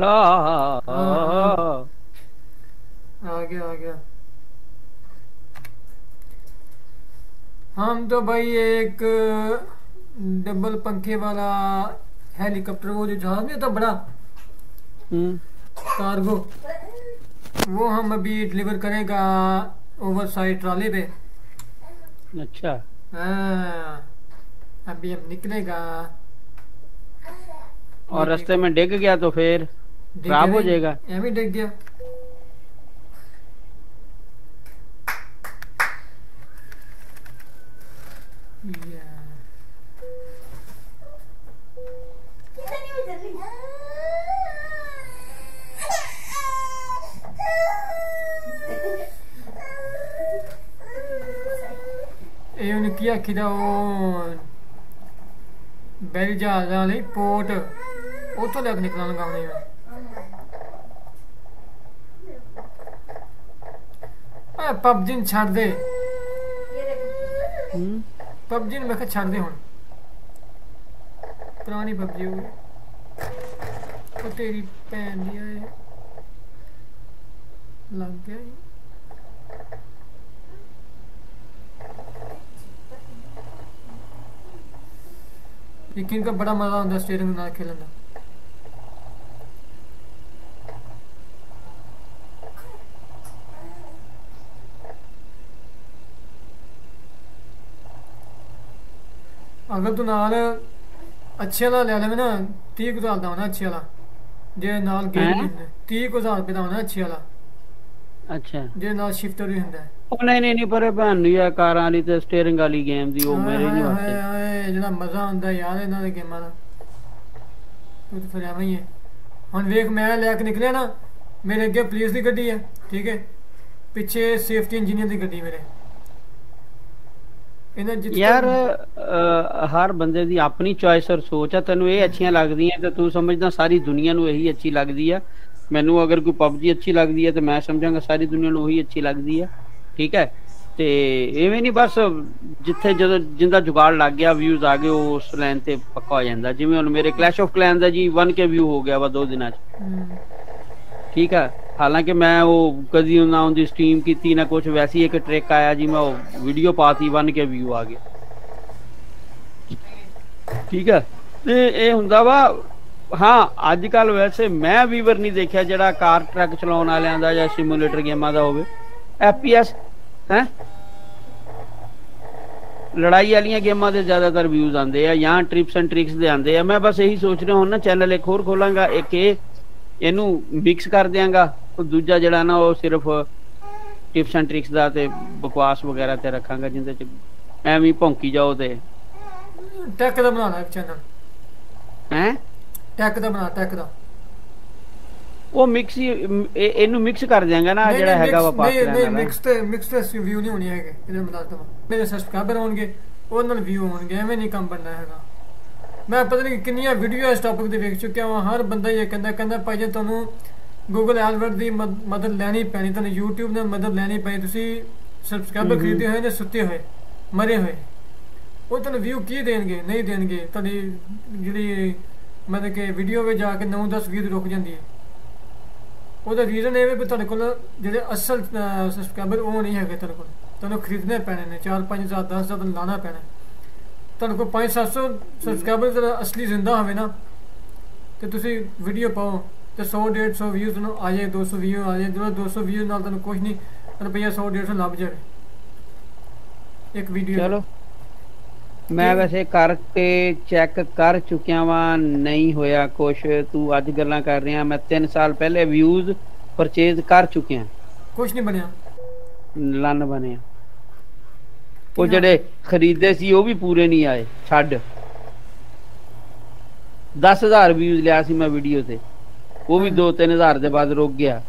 Hello. आ गया आ गया हम तो भाई एक डबल पंखे वाला हेलीकॉप्टर वो जो जहाज़ नहीं होता बड़ा? हम्म, कार्गो वो हम अभी डिलीवर करेगा ओवर साइड ट्रॉली पे। अच्छा। हाँ, अभी अब निकलेगा। और रास्ते में डिग गया तो फिर? ਖਰਾਬ ਹੋ ਜਾਏਗਾ। ਐਵੇਂ ਡਿੱਗ ਗਿਆ। ਇਹ ਉਹਨੇ ਕੀ ਆਖੀਦਾ? ਉਹ ਬੈਲ ਜਹਾਜ਼ਾਂ ਲਈ ਪੋਰਟ ਉੱਥੋਂ ਲੱਗ ਨਿਕਲਣ ਲਗਾਉਣੇ ਆ। पबजिन छाड़ दे। पबजिन मैं छाड़ दे हूँ पुरानी पबजी वो तो तेरी भैन भी है लग गया लेकिन का बड़ा मज़ा आता स्टेयरिंग ना खेलने। ਅਗਰ ਤੂੰ ਨਾਲ ਅੱਛੇ ਵਾਲਾ ਲੈ ਲਵੇਂ ਨਾ 30000 ਦਾ ਹੋਣਾ ਅੱਛੇ ਵਾਲਾ। ਜੇ ਨਾਲ ਗੇਟ ਹੁੰਦਾ 30000 ਰੁਪਏ ਦਾ ਹੋਣਾ ਅੱਛੇ ਵਾਲਾ। ਅੱਛਾ। ਜੇ ਨਾਲ ਸ਼ਿਫਟਰ ਵੀ ਹੁੰਦਾ। ਉਹ ਨਹੀਂ ਨਹੀਂ ਪਰ ਭਾਨੂ ਯਾ ਕਾਰਾਂ ਵਾਲੀ ਤੇ ਸਟੀering ਵਾਲੀ ਗੇਮ ਦੀ ਉਹ ਮੇਰੇ ਨਹੀਂ ਵਾਸਤੇ। ਹਾਏ ਜਿਹੜਾ ਮਜ਼ਾ ਆਉਂਦਾ ਯਾਰ ਇਹਨਾਂ ਦੇ ਗੇਮਾਂ ਦਾ। ਤੂੰ ਤਾਂ ਫਿਰ ਐਵੇਂ ਹੈ ਹੁਣ ਵੇਖ ਮੈਂ ਲੈ ਕੇ ਨਿਕਲਿਆ ਨਾ ਮੇਰੇ ਅੱਗੇ ਪੁਲਿਸ ਦੀ ਗੱਡੀ ਹੈ ਠੀਕ ਹੈ? ਪਿੱਛੇ ਸੇਫਟੀ ਇੰਜੀਨੀਅਰ ਦੀ ਗੱਡੀ ਮੇਰੇ। ਇਹਨਾਂ ਜਿੱਥੇ ਯਾਰ ਹਰ ਬੰਦੇ ਦੀ ਆਪਣੀ ਚੋਇਸ ਔਰ ਸੋਚ ਆ ਤੈਨੂੰ ਇਹ ਅੱਛੀਆਂ ਲੱਗਦੀਆਂ ਤੇ ਤੂੰ ਸਮਝਦਾ ਸਾਰੀ ਦੁਨੀਆ ਨੂੰ ਇਹੀ ਅੱਛੀ ਲੱਗਦੀ ਆ। ਮੈਨੂੰ ਅਗਰ ਕੋਈ ਪਬਜੀ ਅੱਛੀ ਲੱਗਦੀ ਹੈ ਤੇ ਮੈਂ ਸਮਝਾਂਗਾ ਸਾਰੀ ਦੁਨੀਆ ਨੂੰ ਉਹੀ ਅੱਛੀ ਲੱਗਦੀ ਆ ਠੀਕ ਹੈ? ਤੇ ਐਵੇਂ ਨਹੀਂ ਬਸ ਜਿੱਥੇ ਜਦੋਂ ਜਿੰਦਾ ਜੁਗਾੜ ਲੱਗ ਗਿਆ ਵਿਊਜ਼ ਆ ਗਏ ਉਸ ਲਾਈਨ ਤੇ ਪੱਕਾ ਹੋ ਜਾਂਦਾ। ਜਿਵੇਂ ਹੁਣ ਮੇਰੇ ਕਲੈਸ਼ ਆਫ ਕਲੈਨ ਦਾ ਜੀ 1k ਵਿਊ ਹੋ ਗਿਆ ਵਾ ਦੋ ਦਿਨਾਂ 'ਚ। ਠੀਕ ਹੈ ਹਾਲਾਂਕਿ ਮੈਂ ਉਹ ਕਦੀ ਨਾ ਉਹਦੀ ਸਟ੍ਰੀਮ ਕੀਤੀ, ਨਾ ਕੁਝ ਵੈਸੀ ਇੱਕ ਟ੍ਰਿਕ ਆਇਆ ਜੀ, ਮੈਂ ਉਹ ਵੀਡੀਓ ਪਾਤੀ ਬਣ ਕੇ ਵਿਊ ਆ ਗਿਆ ਠੀਕ ਹੈ? ਤੇ ਇਹ ਹੁੰਦਾ ਵਾ, ਹਾਂ ਅੱਜ ਕੱਲ ਵੈਸੇ ਮੈਂ ਵੀਵਰ ਨਹੀਂ ਦੇਖਿਆ ਜਿਹੜਾ ਕਾਰ ਟਰੱਕ ਚਲਾਉਣ ਵਾਲਿਆਂ ਦਾ ਜਾਂ ਸਿਮੂਲੇਟਰ ਗੇਮਾਂ ਦਾ ਹੋਵੇ। ਐਫਪੀਐਸ ਹੈ? ਲੜਾਈ ਵਾਲੀਆਂ ਗੇਮਾਂ ਦੇ ਜ਼ਿਆਦਾਤਰ ਵਿਊਜ਼ ਆਉਂਦੇ ਆ, ਜਾਂ ਟ੍ਰਿਪਸ ਐਂਡ ਟ੍ਰਿਕਸ ਦੇ ਆਉਂਦੇ ਆ। ਮੈਂ ਬਸ ਇਹੀ ਸੋਚ ਰਿਹਾ ਹੁਣ ਨਾ ਚੈਨਲ ਇੱਕ ਹੋਰ ਖੋਲਾਂਗਾ, ਇੱਕ ਇਹ, ਇਹਨੂੰ ਮਿਕਸ ਕਰ ਦਿਆਂਗਾ। ਉਹ ਦੂਜਾ ਜਿਹੜਾ ਨਾ ਉਹ ਸਿਰਫ ਟਿਪਸ ਐਂਡ ਟ੍ਰਿਕਸ ਦਾ ਤੇ ਬਕਵਾਸ ਵਗੈਰਾ ਤੇ ਰੱਖਾਂਗਾ ਜਿੰਦੇ ਚ ਐਵੇਂ ਭੌਂਕੀ ਜਾਓ ਤੇ। ਟੈਕ ਦਾ ਬਣਾਉਣਾ ਇੱਕ ਚੈਨਲ ਹੈ? ਟੈਕ ਦਾ ਬਣਾ ਟੈਕ ਦਾ। ਉਹ ਮਿਕਸ ਇਹਨੂੰ ਮਿਕਸ ਕਰ ਦਿਆਂਗਾ ਨਾ ਜਿਹੜਾ ਹੈਗਾ ਵਾ ਪਾਸ ਨਹੀਂ ਨਹੀਂ ਮਿਕਸ ਤੇ ਮਿਕਸ ਤੇ ਵਿਊ ਨਹੀਂ ਹੋਣੀ ਹੈਗੇ ਇਹਦੇ ਬਣਾ ਦਵਾਂ ਮੇਰੇ ਸਬਸਕ੍ਰਾਈਬਰ ਹੋਣਗੇ ਉਹਨਾਂ ਨਾਲ ਵਿਊ ਹੋਣਗੇ ਐਵੇਂ ਨਹੀਂ ਕੰਮ ਬਣਨਾ ਹੈਗਾ। ਮੈਂ ਪਤਾ ਨਹੀਂ ਕਿੰਨੀਆਂ ਵੀਡੀਓ ਇਸ ਟੌਪਿਕ ਤੇ ਵੇਖ ਚੁੱਕਿਆ ਹਾਂ ਹਰ ਬੰਦਾ ਇਹ ਕਹਿੰਦਾ ਕਹਿੰਦਾ ਭਾਈ ਜੇ ਤੁਹਾਨੂੰ ਗੂਗਲ ਐਲਬਰਟ ਦੀ ਮਦ- ਮਦਦ ਲੈਣੀ ਪੈਣੀ ਤੁਹਾਨੂੰ YouTube ਦੀ ਮਦਦ ਲੈਣੀ ਪਈ ਤੁਸੀਂ ਸਬਸਕ੍ਰਾਈਬਰ। ਖਰੀਦੇ ਹੋਏ ਨੇ ਸੁੱਤੇ ਹੋਏ ਮਰੇ ਹੋਏ ਉਹ ਤੁਹਾਨੂੰ ਵਿਊ ਕੀ ਦੇਣਗੇ ਨਹੀਂ ਦੇਣਗੇ ਤੁਹਾਡੀ ਜਿਹੜੀ ਮਤਲਬ ਕਿ ਵੀਡੀਓ ਵਿੱਚ ਜਾ ਕੇ 9-10 ਵੀਊ ਰੁਕ ਜਾਂਦੀ ਹੈ। ਉਹਦਾ ਰੀਜ਼ਨ ਇਹ ਵੀ ਤੁਹਾਡੇ ਕੋਲ ਜਿਹੜੇ ਅਸਲ ਸਬਸਕ੍ਰਾਈਬਰ ਉਹ ਨਹੀਂ ਹੈਗੇ ਤੁਹਾਡੇ ਕੋਲ ਤੁਹਾਨੂੰ ਖਰੀਦਣੇ ਪੈਣੇ ਨੇ 4-5 ਹਜ਼ਾਰ 10 ਹਜ਼ਾਰ ਤੁਹਾਨੂੰ ਲਾਣਾ ਪੈਣਾ। ਤੁਹਾਨੂੰ ਕੋਲ 5-700 ਸਬਸਕ੍ਰਾਈਬਰ ਜਿਹੜਾ ਅਸਲੀ ਜ਼ਿੰਦਾ ਹੋਵੇ ਨਾ ਤੇ ਤੁਸੀਂ ਵੀਡੀਓ ਪਾਓ। ਤੇ 100-150 ਵਿਊਜ਼ ਨੂੰ ਆ ਜਾਏ 200 ਵਿਊ ਆ ਜਾਏ ਜਦੋਂ 200 ਵਿਊ ਨਾਲ ਤੁਹਾਨੂੰ ਕੁਝ ਨਹੀਂ ਰੁਪਈਆ 100-150 ਲੱਭ ਜਾਵੇ। ਇੱਕ ਵੀਡੀਓ ਚਲੋ। ਮੈਂ ਵੈਸੇ ਕਰਕੇ ਚੈੱਕ ਕਰ ਚੁੱਕਿਆ ਵਾਂ ਨਹੀਂ ਹੋਇਆ ਕੁਛ। ਤੂੰ ਅੱਜ ਗੱਲਾਂ ਕਰ ਰਿਹਾ ਮੈਂ 3 ਸਾਲ ਪਹਿਲੇ ਵਿਊਜ਼ ਪਰਚੇਜ਼ ਕਰ ਚੁੱਕਿਆ। ਕੁਝ ਨਹੀਂ ਬਣਿਆ। ਲੰਨ ਬਣਿਆ। ਉਹ ਜਿਹੜੇ ਖਰੀਦੇ ਸੀ ਉਹ ਵੀ ਪੂਰੇ ਨਹੀਂ ਆਏ। ਛੱਡ। 10000 ਵਿਊਜ਼ ਲਿਆ ਸੀ ਮੈਂ ਵੀਡੀਓ ਤੇ। ਉਹ ਵੀ 2-3000 ਦੇ ਬਾਅਦ ਰੁਕ ਗਿਆ।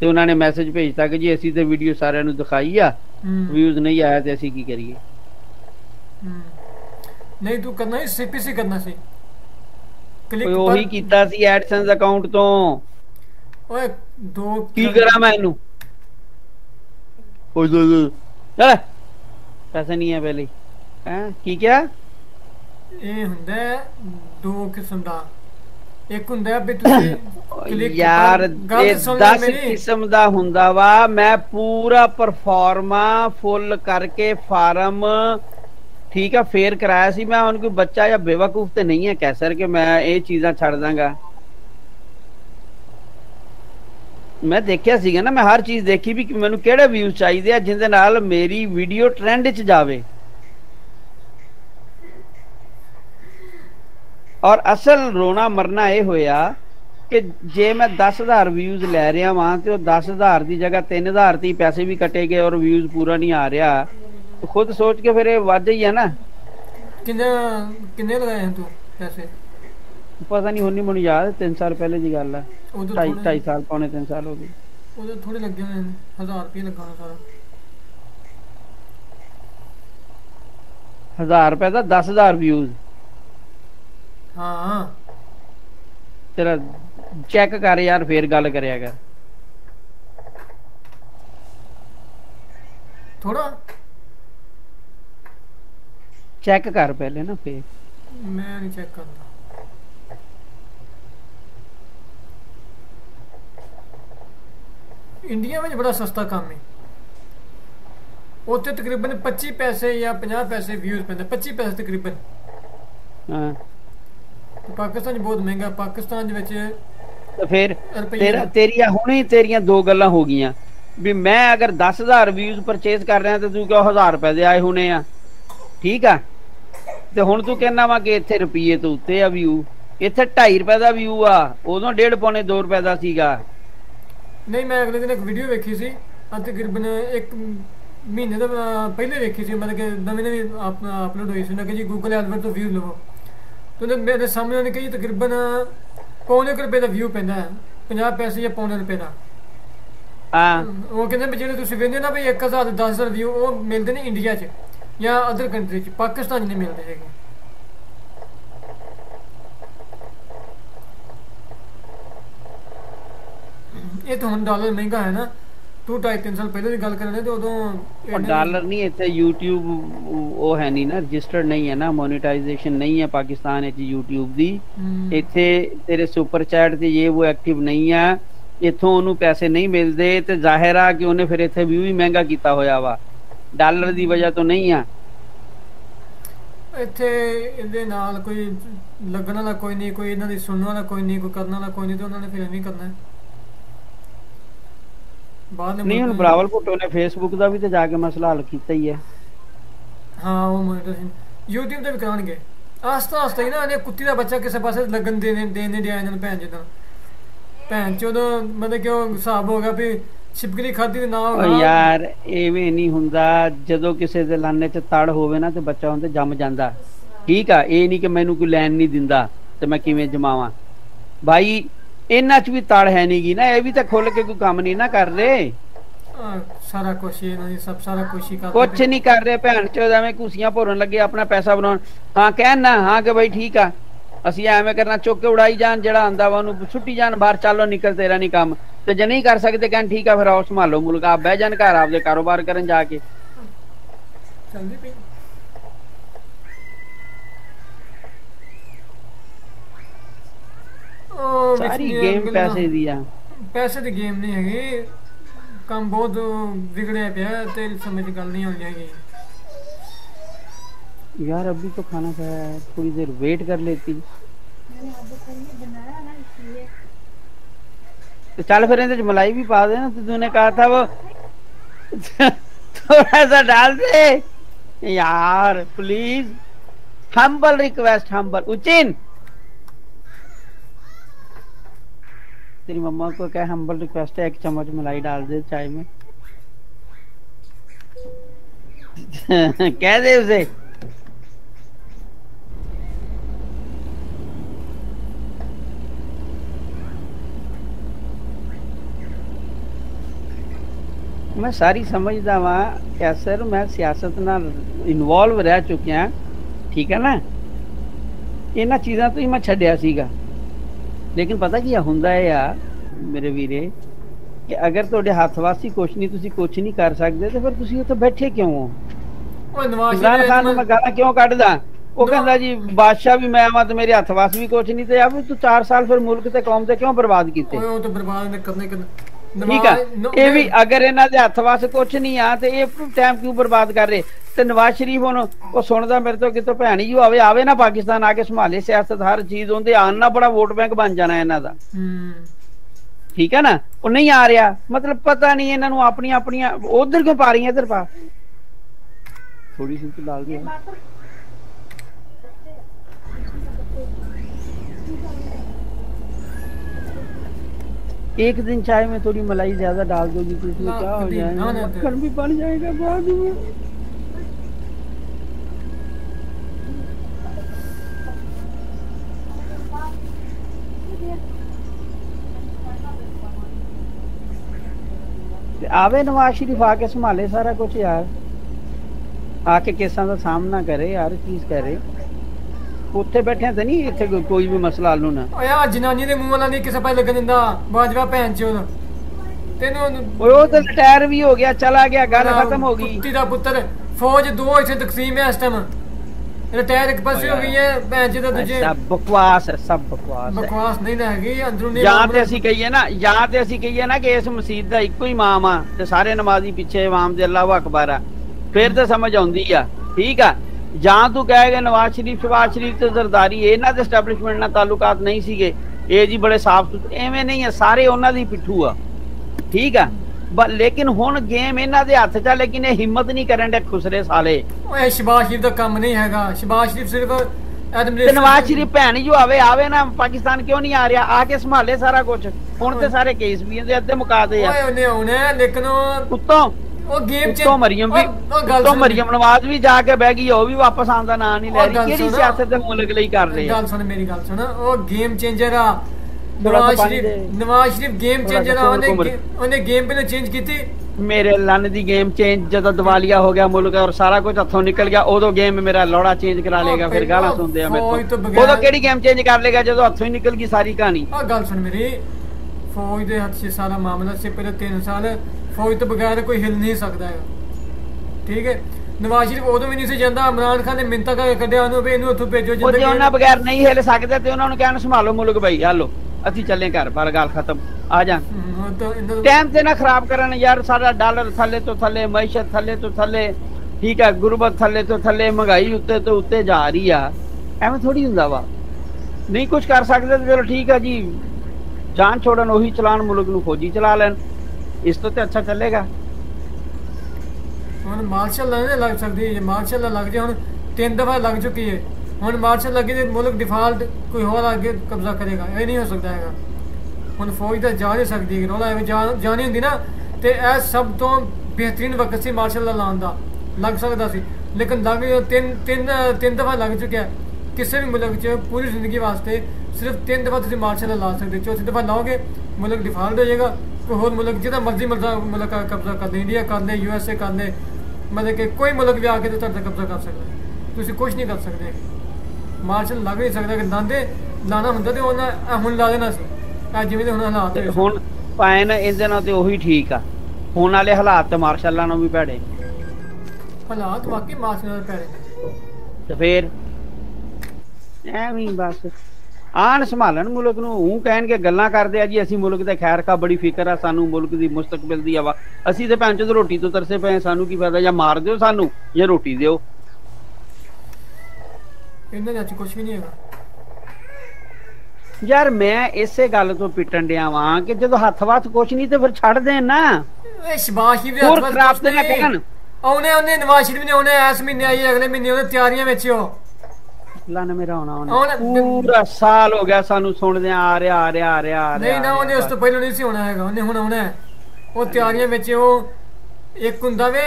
ਤੇ ਉਹਨਾਂ ਨੇ ਮੈਸੇਜ ਭੇਜਤਾ ਕਿ ਜੀ ਅਸੀਂ ਤੇ ਵੀਡੀਓ ਸਾਰਿਆਂ ਨੂੰ ਦਿਖਾਈ ਆ ਵਿਊਜ਼ ਨਹੀਂ ਆਇਆ ਤੇ ਅਸੀਂ ਕੀ ਕਰੀਏ? ਹੂੰ। ਨਹੀਂ ਤੂੰ ਕਰਨਾ ਸੀ ਸੀਪੀਸੀ ਕਰਨਾ ਸੀ। ਓਏ ਕਲਿੱਕ ਉਹੀ ਕੀਤਾ ਸੀ ਐਡਸੈਂਸ ਅਕਾਊਂਟ ਤੋਂ। ਓਏ ਦੋ ਕੀ ਕਰਾਂ ਮੈਂ ਇਹਨੂੰ? ਓਏ ਓਏ ਚੱਲ। ਪੈਸੇ ਨਹੀਂ ਹੈ ਪਹਿਲੇ। ਹੈ ਕੀ ਕਿਹਾ? ਇਹ ਹੁੰਦਾ ਦੋ ਕਿਸਮ ਦਾ। ਇੱਕ ਹੁੰਦਾ ਵੀ ਤੁਸੀਂ ਯਾਰ ਇਹ ਸੁਣ ਲੈ 10 ਮੇਰੀ। ਕਿਸਮ ਦਾ ਹੁੰਦਾ ਵਾ। ਮੈਂ ਪੂਰਾ ਪਰਫਾਰਮਾ ਫੁੱਲ ਕਰਕੇ ਫਾਰਮ ਠੀਕ ਆ ਫੇਰ ਕਰਾਇਆ ਸੀ। ਮੈਂ ਹੁਣ ਕੋਈ ਬੱਚਾ ਜਾਂ ਬੇਵਕੂਫ ਤੇ ਨਹੀਂ ਹੈ ਕਹਿ ਸਰ ਕਿ ਮੈਂ ਇਹ ਚੀਜ਼ਾਂ ਛੱਡ ਦਾਂਗਾ। ਮੈਂ ਦੇਖਿਆ ਸੀਗਾ ਨਾ ਮੈਂ ਹਰ ਚੀਜ਼ ਦੇਖੀ ਵੀ ਕਿ ਮੈਨੂੰ ਕਿਹੜੇ ਵਿਊਜ਼ ਚਾਹੀਦੇ ਆ ਜਿੰਦੇ ਨਾਲ ਮੇਰੀ ਵੀਡੀਓ ਟ੍ਰੈਂਡ 'ਚ ਜਾਵੇ। ਔਰ ਅਸਲ ਰੋਣਾ ਮਰਨਾ ਇਹ ਹੋਇਆ ਕਿ ਜੇ ਮੈਂ 10000 ਵਿਊਜ਼ ਲੈ ਰਿਹਾ ਵਾਂ ਤੇ ਉਹ 10000 ਦੀ ਜਗ੍ਹਾ 3000 ਤੇ ਹੀ ਪੈਸੇ ਵੀ ਕੱਟੇ ਗਏ ਔਰ ਵਿਊਜ਼ ਪੂਰਾ ਨਹੀਂ ਆ ਰਿਹਾ ਖੁਦ ਸੋਚ ਕੇ ਫਿਰ ਇਹ ਵੱਧ ਹੀ ਆ ਨਾ। ਕਿੰਨੇ ਕਿੰਨੇ ਲਗਾਏ ਹਨ ਤੂੰ ਪੈਸੇ? ਪਤਾ ਨਹੀਂ ਹੁਣ ਮੈਨੂੰ ਯਾਦ 3 ਸਾਲ ਪਹਿਲੇ ਦੀ ਗੱਲ ਆ। ਉਦੋਂ 2.5 ਥੋੜੇ 2.5 ਸਾਲ ਪੌਣੇ 3 ਸਾਲ ਹੋ ਗਏ। ਉਦੋਂ ਥੋੜੇ ਲੱਗੇ ਹੋਏ ਨੇ 1000 ਰੁਪਏ ਲੱਗਾ ਹੋਣਾ ਸਾਰਾ। 1000 ਰੁਪਏ ਦਾ 10000 ਵਿਊਜ਼ ਹਾਂ। ਤੇਰਾ ਚੈੱਕ ਕਰ ਯਾਰ ਫੇਰ ਗੱਲ ਕਰਿਆ ਕਰ। ਥੋੜਾ ਚੈੱਕ ਕਰ ਪਹਿਲੇ ਨਾ ਫੇਰ। ਮੈਂ ਨਹੀਂ ਚੈੱਕ ਕਰਦਾ। ਇੰਡੀਆ ਵਿੱਚ ਬੜਾ ਸਸਤਾ ਕੰਮ ਹੈ ਉੱਥੇ ਤਕਰੀਬਨ 25 ਪੈਸੇ ਜਾਂ 50 ਪੈਸੇ ਵਿਊਜ਼ ਪੈਂਦੇ 25 ਪੈਸੇ ਤਕਰੀਬਨ। ਹਾਂ। ਪਾਕਿਸਤਾਨ ਬਹੁਤ ਮਹਿੰਗਾ ਪਾਕਿਸਤਾਨ ਦੇ ਵਿੱਚ ਤੇ ਫਿਰ ਤੇਰਾ ਤੇਰੀਆਂ ਹੁਣੇ ਤੇਰੀਆਂ ਦੋ ਗੱਲਾਂ ਹੋ ਗਈਆਂ। ਵੀ ਮੈਂ ਅਗਰ 10000 ਵਿਊਜ਼ ਪਰਚੇਸ ਕਰ ਰਿਹਾ ਤੇ ਤੂੰ ਕਿਉਂ 1000 ਰੁਪਏ ਦੇ ਆਏ ਹੋਣੇ ਆ? ਠੀਕ ਆ? ਤੇ ਹੁਣ ਤੂੰ ਕਹਿੰਦਾ ਵਾ ਕਿ ਇੱਥੇ ਰੁਪਈਏ ਤੋਂ ਉੱਤੇ ਆ ਵਿਊ ਇੱਥੇ 2.5 ਰੁਪਏ ਦਾ ਵਿਊ ਆ। ਉਦੋਂ 1.5 ਪੌਣੇ 2 ਰੁਪਏ ਦਾ ਸੀਗਾ। ਨਹੀਂ ਮੈਂ ਅਗਲੇ ਦਿਨ ਇੱਕ ਵੀਡੀਓ ਵੇਖੀ ਸੀ। ਤਕਰੀਬਨ ਇੱਕ ਮਹੀਨੇ ਦਾ ਪਹਿਲੇ ਵੇਖੀ ਸੀ। ਮਤਲਬ ਕਿ ਨਵੀਂ ਨਵੀਂ ਅਪਲੋਡ ਹੋਈ ਸੀ। ਨਾ ਕਿ ਜੀ ਗੂਗਲ ਐਡਵਰਟ ਤੋਂ ਵਿਊ ਲਵੋ। ਤੇ ਉਹਨੇ ਮੇਰੇ ਸਾਹਮਣੇ ਉਹਨੇ ਕਹੀ ਤਕਰੀਬਨ ਪੌਣੇ ਕੁ ਰੁਪਏ ਦਾ ਵਿਊ ਪੈਂਦਾ ਹੈ 50 ਪੈਸੇ ਜਾਂ ਪੌਣੇ ਰੁਪਏ ਦਾ ਹਾਂ ਉਹ ਕਹਿੰਦੇ ਵੀ ਜਿਹੜੇ ਤੁਸੀਂ ਵੇਖਦੇ ਨਾ ਵੀ 1000 10000 ਵਿਊ ਉਹ ਮਿਲਦੇ ਨੇ ਇੰਡੀਆ 'ਚ ਜਾਂ ਅਦਰ ਕੰਟਰੀ 'ਚ ਪਾਕਿਸਤਾਨ 'ਚ ਨਹੀਂ ਮਿਲਦੇ ਹੈਗੇ ਇਹ ਤਾਂ ਹੁਣ ਡਾਲਰ ਮਹਿੰਗਾ ਹੈ ਨਾ ਤੂੰ ਢਾਈ ਤਿੰਨ ਸਾਲ ਪਹਿਲਾਂ ਦੀ ਗੱਲ ਕਰ ਰਹੇ ਤੇ ਉਦੋਂ ਉਹ ਡਾਲਰ ਨਹੀਂ ਇੱਥੇ YouTube ਉਹ ਹੈ ਨਹੀਂ ਨਾ ਰਜਿਸਟਰਡ ਨਹੀਂ ਹੈ ਨਾ ਮੋਨੇਟਾਈਜੇਸ਼ਨ ਨਹੀਂ ਹੈ ਪਾਕਿਸਤਾਨ ਵਿੱਚ YouTube ਦੀ। ਇੱਥੇ ਤੇਰੇ ਸੁਪਰ ਚੈਟ ਤੇ ਇਹ ਉਹ ਐਕਟਿਵ ਨਹੀਂ ਆ ਇੱਥੋਂ ਉਹਨੂੰ ਪੈਸੇ ਨਹੀਂ ਮਿਲਦੇ ਤੇ ਜ਼ਾਹਿਰ ਆ ਕਿ ਉਹਨੇ ਫਿਰ ਇੱਥੇ ਵੀ ਵੀ ਮਹਿੰਗਾ ਕੀਤਾ ਹੋਇਆ ਵਾ। ਡਾਲਰ ਦੀ ਵਜ੍ਹਾ ਤੋਂ ਨਹੀਂ ਆ। ਇੱਥੇ ਇਹਦੇ ਨਾਲ ਕੋਈ ਲੱਗਣ ਵਾਲਾ ਕੋਈ ਨਹੀਂ ਕੋਈ ਇਹਨਾਂ ਦੀ ਸੁਣਨ ਵਾਲਾ ਕੋਈ ਨਹੀਂ ਕੋਈ ਕਰਨ ਵਾਲਾ ਕੋਈ ਨਹੀਂ ਤੇ ਉਹਨਾਂ ਨੇ ਫਿਰ ਐਵੇਂ ਹੀ ਕਰਨਾ। ਹੈ ਬਾਅਦ ਨਹੀਂ ਹੁਣ ਬਰਾਵਲ ਭੁੱਟੋ ਨੇ ਫੇਸਬੁੱਕ ਦਾ ਵੀ ਤੇ ਜਾ ਕੇ ਮਸਲਾ ਹੱਲ ਕੀਤਾ ਹੀ ਹੈ। ਹਾਂ ਉਹ ਮੋਨੀਟਰ YouTube ਤੇ ਵੀ ਕਰਾਂਗੇ ਆਸਤਾ ਆਸਤਾ ਹੀ ਨਾ ਇਹਨੇ ਕੁੱਤੀ ਦਾ ਬੱਚਾ ਕਿਸੇ ਪਾਸੇ ਲੱਗਣ ਦੇ ਦੇ ਨਹੀਂ ਡਿਆ ਇਹਨਾਂ ਨੂੰ ਭੈਣ ਜਦੋਂ ਭੈਣ ਚੋਦੋਂ ਮਤਲਬ ਕਿ ਉਹ ਹਿਸਾਬ ਹੋ ਗਿਆ ਵੀ ਛਿਪਕਲੀ ਖਾਦੀ ਤੇ ਨਾ ਹੋਗਾ ਯਾਰ ਐਵੇਂ ਨਹੀਂ ਹੁੰਦਾ। ਜਦੋਂ ਕਿਸੇ ਦੇ ਲਾਨੇ 'ਚ ਤੜ ਹੋਵੇ ਨਾ ਤੇ ਬੱਚਾ ਉਹਦੇ ਜੰਮ ਜਾਂਦਾ। ਠੀਕ ਆ ਇਹ ਨਹੀਂ ਕਿ ਮੈਨੂੰ ਕੋਈ ਲੈਣ ਨਹੀਂ ਦਿੰਦਾ ਤੇ ਮੈਂ ਕਿਵੇਂ ਜਮਾਵਾਂ। ਭਾਈ ਇਹਨਾਂ 'ਚ ਵੀ ਤੜ ਹੈ ਨਹੀਂਗੀ ਨਾ ਇਹ ਵੀ ਤਾਂ ਖੁੱਲ ਕੇ ਕੋਈ ਕੰਮ ਨਹੀਂ ਨਾ ਕਰ ਰਹੇ। ਸਾਰਾ ਹੀ ਇਹਨਾਂ ਦੀ ਸਭ ਸਾਰਾ ਕੁਛ ਹੀ ਕਰਦੇ ਕੁਛ ਨਹੀਂ ਕਰ ਰਹੇ ਭੈਣ ਚੋ ਐਵੇਂ ਕੁਸੀਆਂ ਭੋਰਨ ਲੱਗੇ ਆਪਣਾ ਪੈਸਾ ਬਣਾਉਣ। ਹਾਂ ਕਹਿਣ ਨਾ ਹਾਂ ਕਿ ਬਈ ਠੀਕ ਆ। ਅਸੀਂ ਐਵੇਂ ਕਰਨਾ ਚੁੱਕ ਕੇ ਉਡਾਈ ਜਾਣ ਜਿਹੜਾ ਆਂਦਾ ਵਾ ਉਹਨੂੰ ਛੁੱਟੀ ਜਾਣ ਬਾਹਰ ਚੱਲੋ ਨਿਕਲ ਤੇਰਾ ਨਹੀਂ ਕੰਮ। ਤੇ ਜੇ ਨਹੀਂ ਕਰ ਸਕਦੇ ਕਹਿਣ ਠੀਕ ਆ ਫਿਰ ਆਓ ਸੰਭਾਲੋ ਮੁਲਕ ਆਪ ਬਹਿ ਜਾਣ ਘਰ ਆਪਦੇ ਕਾਰੋਬਾਰ ਕਰਨ ਜਾ ਕੇ। ਚੱਲਦੀ ਪਈ। ਉਹ ਵਿੱਚ ਸਾਰੀ ਦੀਆਂ ਗੇਮ ਗੱਲਾਂ- ਪੈਸੇ ਦੀ ਆ ਪੈਸੇ ਦੀ ਗੇਮ ਨਹੀਂ ਹੈਗੀ ਕੰਮ ਬਹੁਤ ਵਿਗੜਿਆ ਪਿਆ ਤੇ ਸਮਝ ਦੀ ਗੱਲ ਨਹੀਂ ਆਉਂਦੀ ਹੈਗੀ यार अभी तो खाना खाया है थोड़ी देर वेट कर लेती तो चल फिर इनके मलाई भी पा देना तो तूने कहा था वो थोड़ा सा डाल दे यार प्लीज हम्बल रिक्वेस्ट हम्बल उचिन तेरी मम्मा को क्या हम्बल रिक्वेस्ट है एक चम्मच मलाई डाल दे चाय में कह दे उसे ਮੈਂ ਸਾਰੀ ਸਮਝਦਾ ਵਾਂ ਕਿ ਸਰ ਮੈਂ ਸਿਆਸਤ ਨਾਲ ਇਨਵੋਲਵ ਰਹਿ ਚੁੱਕਿਆ ਠੀਕ ਹੈ ਨਾ ਇਹਨਾਂ ਚੀਜ਼ਾਂ ਤੋਂ ਹੀ ਮੈਂ ਛੱਡਿਆ ਸੀਗਾ ਲੇਕਿਨ ਪਤਾ ਕੀ ਹੁੰਦਾ ਹੈ ਆ ਮੇਰੇ ਵੀਰੇ ਕਿ ਅਗਰ ਤੁਹਾਡੇ ਹੱਥ ਵਾਸੀ ਕੁਛ ਨਹੀਂ ਤੁਸੀਂ ਕੁਛ ਨਹੀਂ ਕਰ ਸਕਦੇ ਤੇ ਫਿਰ ਤੁਸੀਂ ਉੱਥੇ ਬੈਠੇ ਕਿਉਂ ਹੋ? ਉਹ ਨਵਾਜ਼ ਖਾਨ ਨੂੰ ਮੈਂ ਗਾਲਾਂ ਕਿਉਂ ਕੱਢਦਾ? ਉਹ ਕਹਿੰਦਾ ਜੀ ਬਾਦਸ਼ਾਹ ਵੀ ਮੈਂ ਆਵਾਂ ਤੇ ਮੇਰੇ ਹੱਥ ਵਾਸ ਵੀ ਕੁਛ ਨਹੀਂ ਤੇ ਆ ਵੀ ਤੂੰ 4 ਸਾਲ ਫਿਰ ਮੁਲਕ ਤੇ ਕੌਮ ਤੇ ਕਿਉਂ ਬਰਬਾਦ ਕੀਤੇ? ਓਏ ਉਹ ਤਾਂ ਬਰਬਾਦ ਨੇ ਕਰਨੇ ਕਿ ਠੀਕ ਆ? ਇਹ ਵੀ ਅਗਰ ਇਹਨਾਂ ਦੇ ਹੱਥ ਵਾਸ ਕੁਛ ਨਹੀਂ ਆ ਤੇ ਇਹ ਟਾਈਮ ਕਿਉਂ ਬਰਬਾਦ ਕਰ ਰਹੇ? ਤੇ ਨਵਾਜ਼ ਸ਼ਰੀਫ ਹੁਣ ਉਹ ਸੁਣਦਾ ਮੇਰੇ ਤੋਂ ਕਿਤੋਂ ਭੈਣ ਹੀ ਆਵੇ ਆਵੇ ਨਾ ਪਾਕਿਸਤਾਨ ਆ ਕੇ ਸੰਭਾਲੇ ਸਿਆਸਤ ਹਰ ਚੀਜ਼ ਉਹਦੇ ਆਣ ਨਾ ਬੜਾ ਵੋਟ ਬੈਂਕ ਬਣ ਜਾਣਾ ਇਹਨਾਂ ਦਾ। ਹੂੰ। ਠੀਕ ਹੈ ਨਾ? ਉਹ ਨਹੀਂ ਆ ਰਿਹਾ। ਮਤਲਬ ਪਤਾ ਨਹੀਂ ਇਹਨਾਂ ਨੂੰ ਆਪਣੀਆਂ ਆਪਣੀਆਂ ਉਧਰ ਕਿਉਂ ਪਾ ਰਹੀਆਂ ਇਧਰ ਪਾ? ਥੋੜੀ ਸੀ ਡਾਲ ਦਿਓ एक दिन चाय में थोड़ी मलाई ज़्यादा डाल दोगी तो उसमें क्या हो जाएगा? मक्खन भी बन जाएगा बाद में। आवे नवाज़ शरीफ आके संभाले सारा कुछ यार। आके केसा का सामना करे हर चीज़ करे। ਉੱਥੇ ਬੈਠੇ ਤਾਂ ਨਹੀਂ ਇੱਥੇ ਕੋਈ- ਕੋਈ ਵੀ ਮਸਲਾ ਹੱਲ ਹੋਣਾ। ਓਏ ਆ ਜਨਾਨੀ ਦੇ ਮੂੰਹ ਵਾਲਾ ਨਹੀਂ ਕਿਸੇ ਪਾਸੇ ਲੱਗਣ ਦਿੰਦਾ ਬਾਜਵਾ ਭੈਣ ਚੋਦ। ਤੈਨੂੰ ਓਏ ਉਹ ਤਾਂ ਰਿਟਾਇਰ ਵੀ ਹੋ ਗਿਆ ਚਲਾ ਗਿਆ ਗੱਲ ਖਤਮ ਹੋ ਗਈ। ਕੁੱਤੀ ਦਾ ਪੁੱਤਰ ਫੌਜ ਦੋ ਇੱਥੇ ਤਕਸੀਮ ਹੈ ਇਸ ਟਾਈਮ ਰਿਟਾਇਰ ਇੱਕ ਪਾਸੇ ਹੋ ਗਈ ਹੈ ਭੈਣ ਚੋਦ ਦੂਜੇ ਸਭ ਬਕਵਾਸ ਹੈ ਸਭ ਬਕਵਾਸ ਹੈ। ਬਕਵਾਸ ਨਹੀਂ ਨਾ ਹੈਗੀ ਅੰਦਰੂਨੀ ਜਾਂ ਤੇ ਅਸੀਂ ਕਹੀਏ ਨਾ ਜਾਂ ਤੇ ਅਸੀਂ ਕਹੀਏ ਨਾ ਕਿ ਇਸ ਮਸਜਿਦ ਦਾ ਇੱਕੋ ਹੀ ਇਮਾਮ ਆ ਤੇ ਸਾਰੇ ਨਮਾਜ਼ੀ ਪਿੱਛੇ ਇਮਾਮ ਦੇ ਅੱਲਾਹੁ ਅਕਬਰ ਆ। ਫਿਰ ਤਾਂ ਸਮਝ ਆਉਂਦੀ ਆ ਠੀਕ ਆ? ਜਾਂ ਤੂੰ ਕਹੇਗਾ ਨਵਾਜ਼ ਸ਼ਰੀਫ ਸ਼ਵਾਜ਼ ਸ਼ਰੀਫ ਤੇ ਜ਼ਰਦਾਰੀ ਇਹਨਾਂ ਦੇ ਐਸਟੈਬਲਿਸ਼ਮੈਂਟ ਨਾਲ ਤਾਲੁਕਾਤ ਨਹੀਂ ਸੀਗੇ। ਇਹ ਜੀ ਬੜੇ ਸਾਫ਼ ਸੁਥਰੇ ਐਵੇਂ ਨਹੀਂ ਆ ਸਾਰੇ ਉਹਨਾਂ ਦੀ ਪਿੱਠੂ ਆ। ਠੀਕ ਆ? ਬ- ਲੇਕਿਨ ਹੁਣ ਗੇਮ ਇਹਨਾਂ ਦੇ ਹੱਥ 'ਚ ਆ ਲੇਕਿਨ ਇਹ ਹਿੰਮਤ ਨਹੀਂ ਕਰਨ ਦੇ ਖੁਸਰੇ ਸਾਲੇ। ਓਏ ਸ਼ਬਾਸ਼ ਸ਼ਰੀਫ ਦਾ ਕੰਮ ਨਹੀਂ ਹੈਗਾ। ਸ਼ਬਾਸ਼ ਸ਼ਰੀਫ ਸਿਰਫ ਐਡਮਿਨਿਸਟ੍ਰੇਸ਼ਨ ਨਵਾਜ਼ ਸ਼ਰੀਫ ਭੈਣ ਜੋ ਆਵੇ ਆਵੇ ਨਾ ਪਾਕਿਸਤਾਨ ਕਿਉਂ ਨਹੀਂ ਆ ਰਿਹਾ? ਆ ਕੇ ਸੰਭਾਲੇ ਸਾਰਾ ਕੁਝ ਹੁਣ ਤੇ ਸਾਰੇ ਕੇਸ ਵੀ ਇਹਦੇ ਅੱਧੇ ਮੁਕਾਦੇ ਆ। ਓਏ ਉਹਨੇ ਆਉਣਾ ਹੈ, ਲੇਕਿਨ ਉਹ ਉੱਤੋਂ ਉਹ ਗੇਮ ਚ ਉੱਤੋਂ ਮਰੀਮ ਵੀ ਸੁਣ- ਮਰੀਮ ਨਵਾਜ਼ ਵੀ ਜਾ ਕੇ ਬਹਿ ਗਈ ਉਹ ਵੀ ਵਾਪਸ ਆਉਣ ਦਾ ਨਾਂ ਨਹੀਂ ਲੈ ਰਹੀ। ਕਿਹੜੀ। ਸਿਆਸਤ ਦੇ ਮੁਲਕ ਲਈ ਕਰ ਰਹੇ ਗੱਲ ਸੁਣ ਮੇਰੀ ਗੱਲ ਸੁਣ। ਉਹ ਗੇਮ ਚੇਂਜਰ ਆ। ਨਵਾਜ਼ ਤਾਂ ਸ਼ਰੀਫ। ਨਵਾਜ਼ ਸ਼ਰੀਫ ਗੇਮ ਚੇਂਜਰ ਆ। ਉਹਨੇ ਉਹਨੇ ਗੇਮ ਪਹਿਲਾਂ ਚੇਂਜ ਕੀਤੀ। ਮੇਰੇ ਲੰਨ ਦੀ ਗੇਮ ਚੇਂਜ ਜਦੋਂ ਦਿਵਾਲੀਆ ਹੋ ਗਿਆ ਮੁਲਕ ਔਰ ਸਾਰਾ ਕੁਝ ਹੱਥੋਂ ਨਿਕਲ ਗਿਆ ਉਦੋਂ ਗੇਮ ਮੇਰਾ ਲੋੜਾ ਚੇਂਜ ਕਰਾ ਲੇਗਾ ਫਿਰ ਗਾਲਾਂ ਸੁਣਦੇ ਆ ਮੇਰੇ ਤੋਂ। ਤੋਂ ਉਦੋਂ ਕਿਹੜੀ ਗੇਮ ਚੇਂਜ ਕਰ ਲੇਗਾ ਜਦੋਂ ਹੱਥੋਂ ਹੀ ਨਿਕਲ ਗਈ ਸਾਰੀ ਕਹਾਣੀ? ਆ ਗੱਲ ਸੁਣ ਮੇਰੀ। ਫੌਜ ਦੇ ਹੱਥ 'ਚ ਸਾਰਾ ਮਾਮਲਾ ਸੀ ਪਹਿਲੇ 3 ਸਾਲ ਫੌਜ ਤੋਂ ਬਗੈਰ ਕੋਈ ਹਿਲ ਨਹੀਂ ਸਕਦਾ ਹੈ ਠੀਕ ਹੈ? ਨਵਾਜ਼ ਸ਼ਰੀਫ ਉਦੋਂ ਵੀ ਨਹੀਂ ਸੀ ਜਾਂਦਾ ਇਮਰਾਨ ਖਾਨ ਨੇ ਮਿੰਤਾ ਕਰਕੇ ਕੱਢਿਆ ਉਹਨੂੰ ਵੀ ਇਹਨੂੰ ਉੱਥੋਂ ਭੇਜੋ ਉਹ ਜ਼ਿੰਦਗੀ ਉਹਨਾਂ ਬਗੈਰ ਨਹੀਂ ਹਿਲ ਸਕਦੇ ਤੇ ਉਹਨਾਂ ਨੂੰ ਕਹਿਣ ਸੰਭਾਲੋ ਮੁਲਕ ਬਈ ਹਾਲੋ ਅਸੀਂ ਚੱਲੇ ਘਰ ਪਰ ਗੱਲ ਖਤਮ ਆ ਜਾ। ਉਹ ਟਾਈਮ ਤੇ ਨਾ ਖਰਾਬ ਕਰਨ ਯਾਰ ਸਾਡਾ ਡਾਲਰ ਥੱਲੇ ਤੋਂ ਥੱਲੇ ਮੈਸ਼ਤ ਥੱਲੇ ਤੋਂ ਥੱਲੇ ਠੀਕ ਹੈ ਗੁਰਬਤ ਥੱਲੇ ਤੋਂ ਥੱਲੇ ਮਹਿੰਗਾਈ ਉੱਤੇ ਤੋਂ ਉੱਤੇ ਜਾ ਰਹੀ ਆ ਐਵੇਂ ਥੋੜੀ ਹੁੰਦਾ ਵਾ। ਨਹੀਂ ਕੁਝ ਕਰ ਸਕਦੇ ਤੇ ਚਲੋ ਠੀਕ ਆ ਜੀ ਜਾਨ ਛੋੜਨ ਉਹੀ ਚਲਾਨ ਮੁਲਕ ਨੂੰ ਫੌਜੀ ਚਲਾ ਲੈਣ। ਇਸ ਤੋਂ ਤੇ ਅੱਛਾ ਚੱਲੇਗਾ। ਹੁਣ ਮਾਰਸ਼ਲ ਨਹੀਂ ਲੱਗ ਸਕਦੀ ਜੇ, ਮਾਰਸ਼ਲ ਲੱਗ ਜੇ, ਹੁਣ ਤਿੰਨ ਦਫਾ ਲੱਗ ਚੁੱਕੀ ਹੈ। ਹੁਣ ਮਾਰਸ਼ਲ ਲੱਗੇ ਤੇ ਮੁਲਕ ਡਿਫਾਲਟ ਕੋਈ ਹੋਰ ਅੱਗੇ ਕਬਜ਼ਾ ਕਰੇਗਾ, ਇਹ ਨਹੀਂ ਹੋ ਸਕਦਾ ਹੈਗਾ। ਹੁਣ ਫੌਜ ਤਾਂ ਜਾ ਨਹੀਂ ਸਕਦੀ ਰੋਲਾ ਐਵੇਂ ਜਾਣੀ ਹੁੰਦੀ ਨਾ, ਤੇ ਇਹ ਸਭ ਤੋਂ ਬਿਹਤਰੀਨ ਵਕਤ ਸੀ ਮਾਰਸ਼ਲ ਲਾਅ ਲਾਉਣ ਦਾ। ਲੱਗ ਸਕਦਾ ਸੀ। ਲੇਕਿਨ ਲੱਗ ਤਿੰਨ ਤਿੰਨ ਤਿੰਨ ਦਫਾ ਲੱਗ ਚੁੱਕਿਆ ਕਿਸੇ ਵੀ ਮੁਲਕ 'ਚ ਪੂਰੀ ਜ਼ਿੰਦਗੀ ਵਾਸਤੇ ਸਿਰਫ ਤਿੰਨ ਦਫਾ ਤੁਸੀਂ ਮਾਰਸ਼ਲ ਲਾਅ ਲਾ ਸਕਦੇ ਚੌਥੀ ਦਫਾ ਲਾਓਗੇ, ਮੁਲਕ ਡਿਫਾਲਟ ਹੋ ਜਾਏਗਾ। ਕੋਈ ਹੋਰ ਮੁਲਕ ਜਿਹਦਾ ਮਰਜ਼ੀ ਮਰਜ਼ਾ ਮੁਲਕ ਆ ਕਬਜ਼ਾ ਕਰ ਲੈ ਇੰਡੀਆ ਕਰ ਲੈ ਯੂ ਐਸ ਏ ਕਰ ਲੈ ਮਤਲਬ ਕਿ ਕੋਈ ਮੁਲਕ ਵੀ ਆ ਕੇ ਤੇ ਤੁਹਾਡਾ ਕਬਜ਼ਾ ਕਰ ਸਕਦਾ। ਤੁਸੀਂ ਕੁਝ ਨਹੀਂ ਕਰ ਸਕਦੇ। ਮਾਰਸ਼ਲ ਲੱਗ ਨਹੀਂ ਸਕਦਾ ਕਿ ਲਾਂਦੇ ਲਾਣਾ ਹੁੰਦਾ ਤੇ ਉਹਨਾਂ ਹੁਣ ਲਾ ਦੇਣਾ ਸੀ। ਆ ਜਿਵੇਂ ਦੇ ਹੁਣ ਹਾਲਾਤ। ਹੁਣ ਪਾਇਨ ਇਹਦੇ ਨਾਲ ਤੇ ਉਹੀ ਠੀਕ ਆ। ਹੁਣ ਵਾਲੇ ਹਾਲਾਤ ਤੇ ਮਾਰਸ਼ਲਾਂ ਨੂੰ ਵੀ ਭੈੜੇ। ਹਾਲਾਤ ਵਾਕਈ ਮਾਰਸ਼ਲ ਨਾਲ ਤੇ ਫੇਰ ਐਵੇਂ ਹੀ ਬਸ। ਆਣ ਸੰਭਾਲਣ ਮੁਲਕ ਨੂੰ ਉਹ ਕਹਿਣਗੇ ਗੱਲਾਂ ਕਰਦੇ ਆ ਜੀ ਅਸੀਂ ਮੁਲਕ ਦੇ ਖੈਰ ਕਾ ਬੜੀ ਫਿਕਰ ਆ ਸਾਨੂੰ ਮੁਲਕ ਦੀ ਮੁਸਤਕਬਲ ਦੀ ਹਵਾ ਅਸੀਂ ਤੇ ਭੈਣ ਚੋਦ ਰੋਟੀ ਤੋਂ ਤਰਸੇ ਪਏ ਸਾਨੂੰ ਕੀ ਫਾਇਦਾ ਜਾਂ ਮਾਰ ਦਿਓ ਸਾਨੂੰ ਜਾਂ ਰੋਟੀ ਦਿਓ। ਇਹਨਾਂ ਦੇ ਅੱਜ ਕੁਝ ਵੀ ਨਹੀਂ ਹੈਗਾ। ਯਾਰ ਮੈਂ ਇਸੇ ਗੱਲ ਤੋਂ ਪਿੱਟਣ ਡਿਆ ਵਾਂ ਕਿ ਜਦੋਂ ਹੱਥ ਵੱਥ ਕੁਛ ਨਹੀਂ ਤੇ ਫਿਰ ਛੱਡ ਦੇਣ ਨਾ। ਇਹ ਸ਼ਬਾਸ਼ੀ ਹੋਰ ਹੱਥ ਖਰਾਬ ਕੁਛ ਨਹੀਂ। ਕਹਿਣ। ਆਉਣੇ ਉਹਨੇ ਨਵਾਜ਼ ਸ਼ਰੀਫ ਨੇ ਉਹਨੇ ਇਸ ਮਹੀਨੇ ਆਈ ਅਗਲੇ ਮਹੀਨੇ ਉਹਦੇ ਤਿਆਰੀਆਂ ਵਿੱਚ ਹੋ ਅੱਲਾ ਨੇ ਮੇਰਾ ਆਉਣਾ ਉਹਨੇ ਪੂਰਾ ਸਾਲ ਹੋ ਗਿਆ ਸਾਨੂੰ ਸੁਣਦੇ ਆ ਰਿਹਾ ਆ ਰਿਹਾ ਆ ਰਿਹਾ ਆ ਰਿਹਾ ਨਹੀਂ ਨਾ ਉਹਨੇ। ਉਸ ਤੋਂ ਪਹਿਲਾਂ ਨਹੀਂ ਸੀ ਹੋਣਾ ਹੈਗਾ ਉਹਨੇ ਹੁਣ ਆਉਣਾ ਹੈ ਉਹ ਤਿਆਰੀਆਂ ਵਿੱਚ ਉਹ ਇੱਕ ਹੁੰਦਾ ਵੇ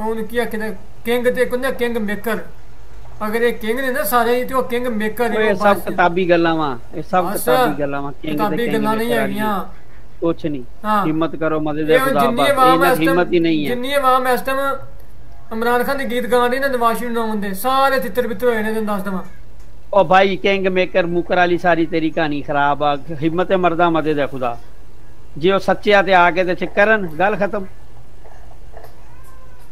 ਉਹਨੂੰ ਕੀ ਆਖਦੇ ਕਿੰਗ ਤੇ ਇੱਕ ਹੁੰਦਾ ਕਿੰਗ ਮੇਕਰ ਅਗਰ ਇਹ ਕਿੰਗ ਨੇ ਨਾ ਸਾਰੇ ਤੇ ਉਹ ਕਿੰਗ ਮੇਕਰ ਇਹ ਸਭ। ਕਿਤਾਬੀ ਗੱਲਾਂ ਵਾ ਇਹ ਸਭ ਕਿਤਾਬੀ ਗੱਲਾਂ ਵਾ ਕਿੰਗ ਕਿਤਾਬੀ ਤੇ ਗੱਲਾਂ ਨਹੀਂ ਹੈਗੀਆਂ ਕੁਛ ਨਹੀਂ। ਹਿੰਮਤ ਕਰੋ ਮਦਦ ਦੇ ਖੁਦਾ ਦੀ ਹਿੰਮਤ ਹੀ ਨਹੀਂ ਹੈ ਜਿੰਨੀ ਆਵਾਮ ਇਸ ਟਾਈਮ ਇਮਰਾਨ ਖਾਨ ਦੇ ਗੀਤ ਗਾਉਂਦੇ ਨੇ ਨਵਾਜ਼ ਸ਼ਰੀਫ ਨੂੰ ਆਉਂਦੇ ਸਾਰੇ ਤਿੱਤਰ ਬਿੱਤਰ ਹੋਏ ਨੇ, ਤੈਨੂੰ ਦੱਸ ਦਵਾਂ। ਉਹ ਭਾਈ ਕਿੰਗ ਮੇਕਰ ਮੁਕਰ ਵਾਲੀ ਸਾਰੀ ਤੇਰੀ ਕਹਾਣੀ ਖਰਾਬ ਆ, ਹਿੰਮਤ ਮਰਦਾ ਮਦਦ ਦੇ ਖੁਦਾ। ਜੇ ਉਹ ਸੱਚਿਆ ਤੇ ਆ ਕੇ ਤੇ ਚੱਕਰਨ ਗੱਲ ਖਤਮ।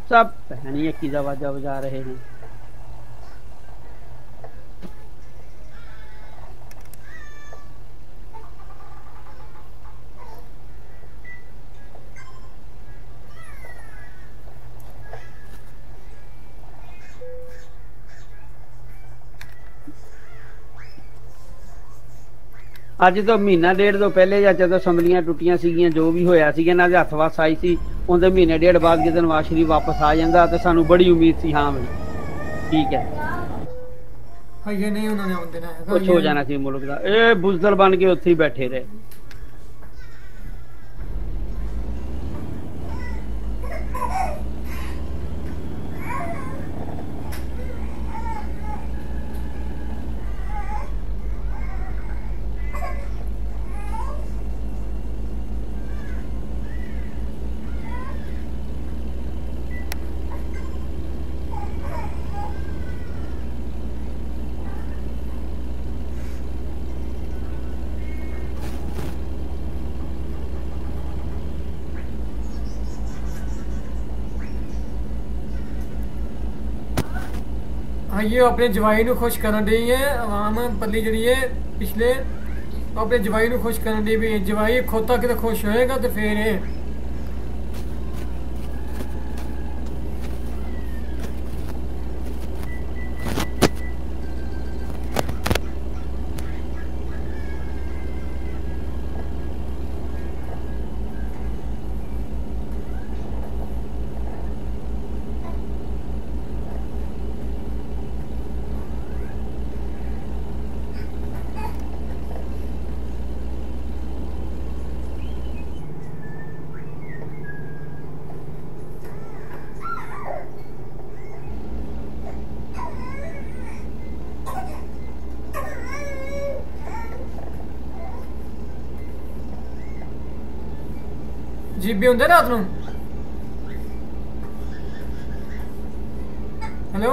ਸਭ ਪਹਿਣੀ ਕੀ ਦਾ ਵਾਜਾ ਵਜਾ ਰਹੇ ਅੱਜ ਤੋਂ ਮਹੀਨਾ ਡੇਢ ਤੋਂ ਪਹਿਲੇ ਜਾਂ ਜਦੋਂ ਅਸੈਂਬਲੀਆਂ ਟੁੱਟੀਆਂ ਸੀਗੀਆਂ ਜੋ ਵੀ ਹੋਇਆ ਸੀ ਇਹਨਾਂ ਦੇ ਹੱਥ ਵਸ ਆਈ ਸੀ ਉਹਦੇ ਮਹੀਨੇ ਡੇਢ ਬਾਅਦ ਜਦੋਂ ਨਵਾਜ਼ ਸ਼ਰੀਫ ਵਾਪਸ ਆ ਜਾਂਦਾ ਤੇ ਸਾਨੂੰ ਬੜੀ ਉਮੀਦ ਸੀ ਹਾਂ ਬਈ ਠੀਕ ਹੈ। ਹਜੇ ਨਹੀਂ ਉਹਨਾਂ ਨੇ ਆਉਂਦੇ ਨਾ ਕੁਝ ਹੋ ਜਾਣਾ ਸੀ ਮੁਲਕ ਦਾ। ਇਹ ਬੁਜ਼ਦਲ ਬਣ ਕੇ ਉੱਥੇ ਹੀ ਬੈਠੇ ਰਹੇ। ਹਜੇ ਉਹ ਆਪਣੇ ਜਵਾਈ ਨੂੰ ਖੁਸ਼ ਕਰਨ ਲਈ ਹੈ ਆਵਾਮ ਪੱਲੀ ਜਿਹੜੀ ਹੈ ਪਿਛਲੇ, ਉਹ ਆਪਣੇ ਜਵਾਈ ਨੂੰ ਖੁਸ਼ ਕਰਨ ਲਈ ਵੀ ਜਵਾਈ ਖੋਤਾ ਕਿਤੇ ਖੁਸ਼ ਹੋਏਗਾ ਤੇ ਫੇਰ ਇਹ ਜੀਬੀ ਹੁੰਦੇ ਰਾਤ ਨੂੰ ਹੈਲੋ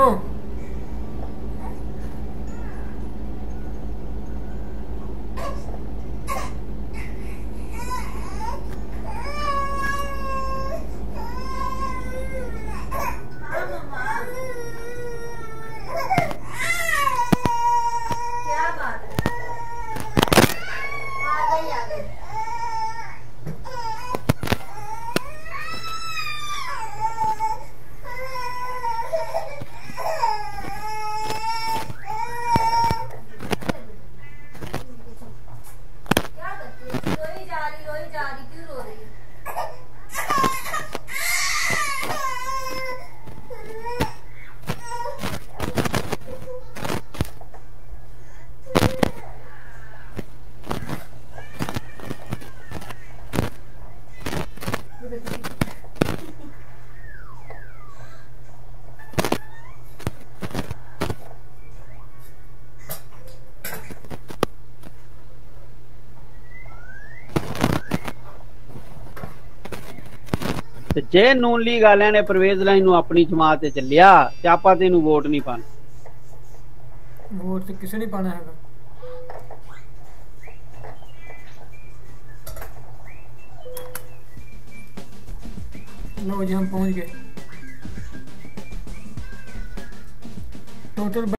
ਤੇ ਜੇ ਨੂਨ ਲੀਗ ਵਾਲਿਆਂ ਨੇ ਪਰਵੇਜ਼ ਲਾਈਨ ਨੂੰ ਆਪਣੀ ਜਮਾਤ ਤੇ ਚੱਲਿਆ, ਤੇ ਆਪਾਂ ਤੇ ਇਹਨੂੰ ਵੋਟ ਨਹੀਂ ਪਾਣਾ ਵੋਟ ਤੇ ਕਿਸੇ ਨਹੀਂ ਪਾਣਾ ਹੈਗਾ। ਲਓ ਜੀ ਹਮ ਪਹੁੰਚ ਗਏ। ਟੋਟਲ